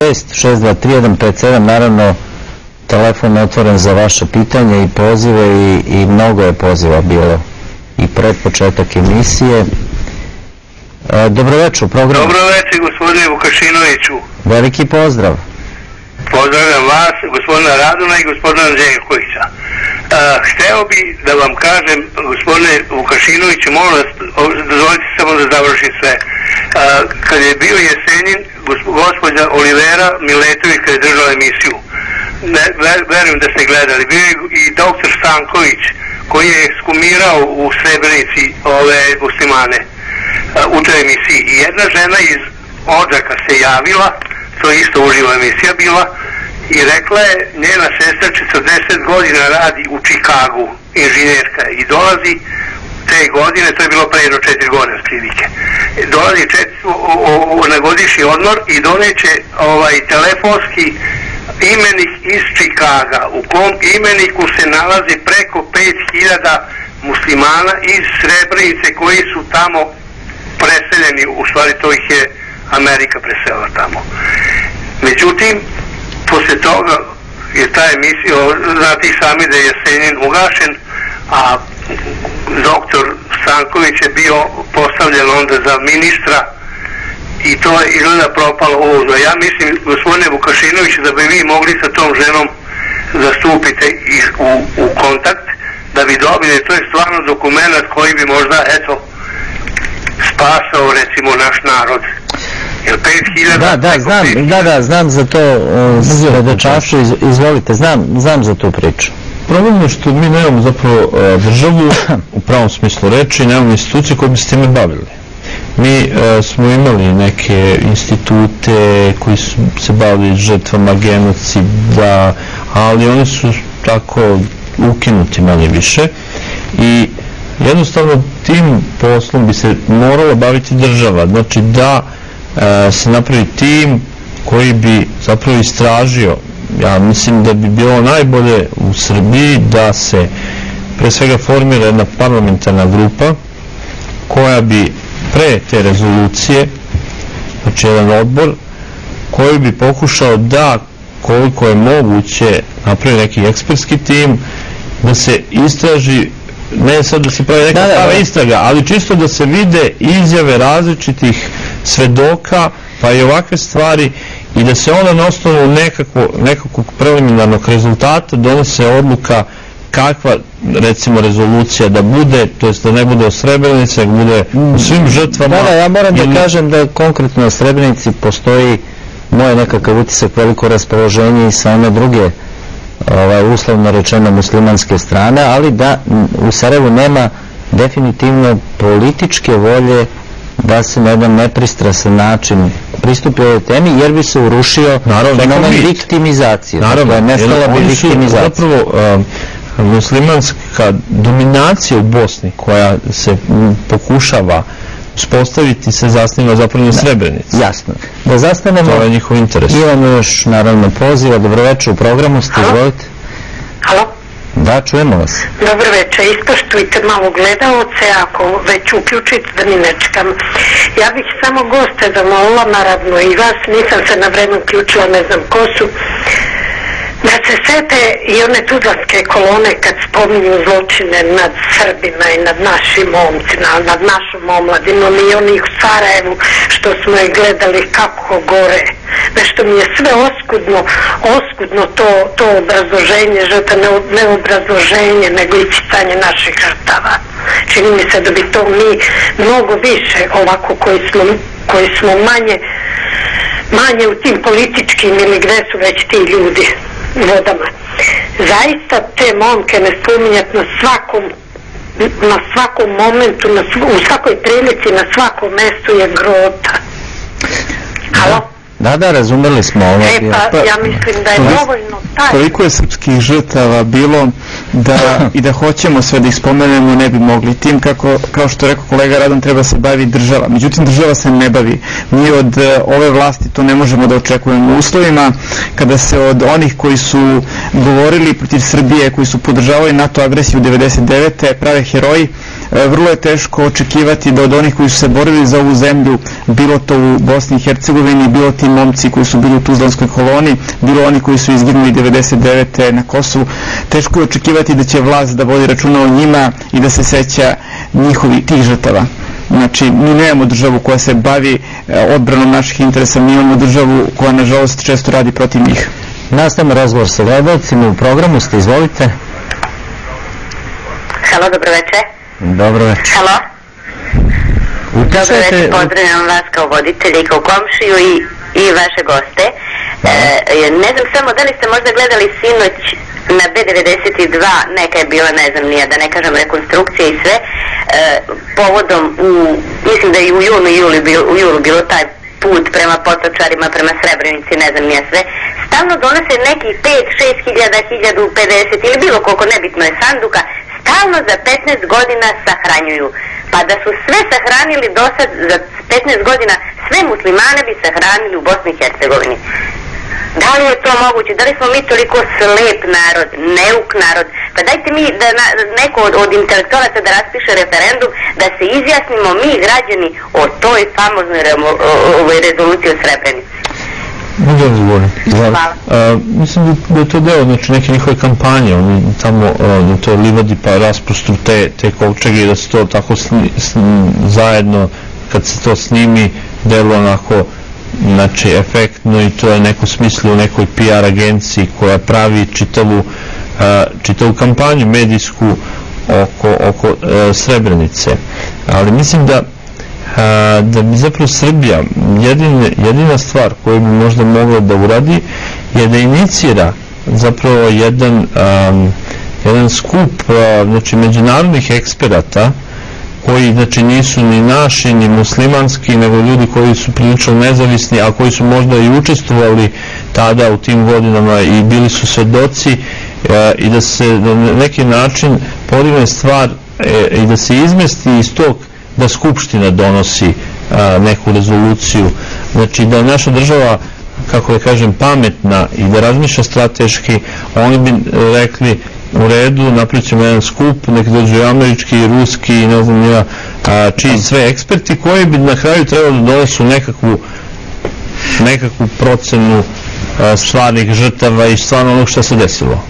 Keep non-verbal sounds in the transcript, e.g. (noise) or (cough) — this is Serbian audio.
623157, naravno telefon je otvoren za vaše pitanje i pozive i, i mnogo je poziva bilo i pred početak emisije. E, Dobroveče u programu. Dobro večer gospodine Vukašinoviću. Veliki pozdrav. Pozdravljam vas, gospodina Raduna i gospodina Željkovića. Uh, hteo bi da vam kažem, gospodine Vukašinoviću, molim vas, dozvolite samo da završim sve. Uh, kad je bio Jesenjin, gosp- gospođa Olivera Miletović kad je držala emisiju, ne, ver- verujem da ste gledali, bio je i doktor Stanković, koji je skumirao u Srebrenici ove muslimane uh, u toj emisiji. I jedna žena iz Odžaka se javila, to je isto uživa emisija bila, i rekla je, njena sestra 40 godina radi u Čikagu, inženjerka, i dolazi te godine, to je bilo pre jedno četiri godine otprilike, dolazi čet, na godišnji odmor i doneće ovaj telefonski imenik iz Čikaga, u kom imeniku se nalazi preko 5000 muslimana iz Srebrenice koji su tamo preseljeni, u stvari to ih je Amerika preselila tamo. Međutim, posle toga je ta emisija, znate i sami da je Jesenjin ugašen, a doktor Stanković je bio postavljen onda za ministra i to je izgleda propalo uzno. Ja mislim, gospodine Vukašinović, da bi vi mogli sa tom ženom da stupite iz, u, u kontakt, da bi dobili, to je stvarno dokument koji bi možda, eto, spasao recimo naš narod. Jer 5000 Da, da, znam, 5000 da, da, znam za to, uh, svedočanstvo, iz, izvolite, znam, znam za tu priču. Problem je što mi nemamo zapravo e, državu u pravom smislu reči, nemamo institucije koje bi se time bavili. Mi e, smo imali neke institute koji su se bavili žrtvama genocida, ali oni su tako ukinuti manje više i jednostavno tim poslom bi se morala baviti država, znači da e, se napravi tim koji bi zapravo istražio ja mislim da bi bilo najbolje u Srbiji da se pre svega formira jedna parlamentarna grupa koja bi pre te rezolucije znači jedan odbor koji bi pokušao da koliko je moguće napravi neki ekspertski tim da se istraži ne sad da se pravi neka Da, da, prava da. istraga, ali čisto da se vide izjave različitih svedoka, pa i ovakve stvari i da se onda na osnovu nekako, nekakvog preliminarnog rezultata donose odluka kakva recimo rezolucija da bude, to jest da ne bude o Srebrenici, nego bude u svim žrtvama. Da, da, ja moram da kažem da konkretno na Srebrenici postoji moj nekakav utisak, veliko raspoloženje i sa one druge ovaj, uslovno rečeno muslimanske strane, ali da u Sarajevu nema definitivno političke volje da se na jedan nepristrasan način pristupi ovoj temi, jer bi se urušio Naravno, fenomen viktimizacije. Naravno, dakle, nestala bi viktimizacija. zapravo um, muslimanska dominacija u Bosni koja se pokušava uspostaviti se zasniva zapravo na Srebrenici. Jasno. Da zastanemo, To je njihov interes. imamo još naravno poziva, dobroveče u programu, ste Halo? izvolite. Halo, Da, čujemo vas. dobro večer. Ispoštujte malo gledaoce ako već uključite da mi ne čekam. Ja bih samo goste zamolila, naravno i vas, nisam se na vreme uključila, ne znam ko su, da se sete i one tuzlanske kolone kad spominju zločine nad Srbima i nad našim momcima, nad našom omladinom i onih u Sarajevu što smo je gledali kako gore. Nešto mi je sve oskudno, oskudno to, to obrazloženje, žrtva ne, ne obrazloženje, nego isticanje naših žrtava. Čini mi se da bi to mi mnogo više ovako koji smo, koji smo manje manje u tim političkim ili gde su već ti ljudi vodama. Zaista te momke ne spominjati na svakom na svakom momentu, na, sv- u svakoj prilici, na svakom mestu je grota. Halo? Da, da, razumeli smo ovo. E pa, ja mislim da je dovoljno taj Koliko je srpskih žrtava bilo da (laughs) i da hoćemo sve da ih spomenemo ne bi mogli. Tim kako, kao što je rekao kolega Radan treba se bavi država. Međutim država se ne bavi. Mi od e, ove vlasti to ne možemo da očekujemo u uslovima kada se od onih koji su govorili protiv Srbije, koji su podržavali NATO agresiju 99. prave heroji, vrlo je teško očekivati da od onih koji su se borili za ovu zemlju, bilo to u Bosni i Hercegovini, bilo ti momci koji su bili u Tuzlanskoj koloni, bilo oni koji su izginuli 99. na Kosovu, teško je očekivati da će vlast da vodi računa o njima i da se seća njihovi tih žrtava. Znači, mi nemamo državu koja se bavi e, odbranom naših interesa, mi imamo državu koja, nažalost, često radi protiv njih. Nastavimo razgovor sa gledalcima u programu, ste izvolite. Halo, dobro večer. Dobro večer. Halo. Dobro Učestvujete večer, pozdravljam vas kao voditelja i kao komšiju i, i vaše goste. E, ne znam samo da li ste možda gledali sinoć na B92, neka je bila, ne znam nije, da ne kažem rekonstrukcija i sve, e, povodom u, mislim da je i u junu, juli, bil, u julu bilo taj put prema potočarima, prema Srebrenici, ne znam nije sve, stalno donose nekih 5, 6 hiljada, 1050 ili bilo koliko nebitno je sanduka, stalno za 15 godina sahranjuju. Pa da su sve sahranili do sad za 15 godina, sve muslimane bi sahranili u Bosni i Hercegovini. Da li je to moguće? Da li smo mi toliko slep narod, neuk narod? Pa dajte mi da na, neko od, od intelektualaca da raspiše referendum, da se izjasnimo mi građani o toj famoznoj remo- o- o- ovoj rezoluciji o Srebrenici. Mogu ja da odgovorim? Hvala. A, mislim da, da je to deo znači, neke njihove kampanje, oni tamo a, na toj livadi pa rasprostru te, te kovčege i da se to tako sni, sni- zajedno kad se to snimi delo onako znači efektno i to je neko smisli u nekoj PR agenciji koja pravi čitavu, a, čitavu kampanju medijsku oko, oko e, Srebrenice. Ali mislim da a, da bi zapravo Srbija jedine, jedina stvar koju bi možda mogla da uradi je da inicira zapravo jedan um, jedan skup a, znači međunarodnih eksperata koji znači nisu ni naši ni muslimanski nego ljudi koji su prilično nezavisni a koji su možda i učestvovali tada u tim godinama i bili su svedoci e, i da se na neki način podigne stvar e, i da se izmesti iz tog da Skupština donosi neku rezoluciju. Znači da je naša država, kako da kažem, pametna i da razmišlja strateški, oni bi rekli u redu, napravit ćemo jedan skup, nek dođu američki, i ruski, i ne znam ja, čiji sve eksperti koji bi na kraju trebalo da donesu nekakvu nekakvu procenu stvarnih žrtava i stvarno onog što se desilo.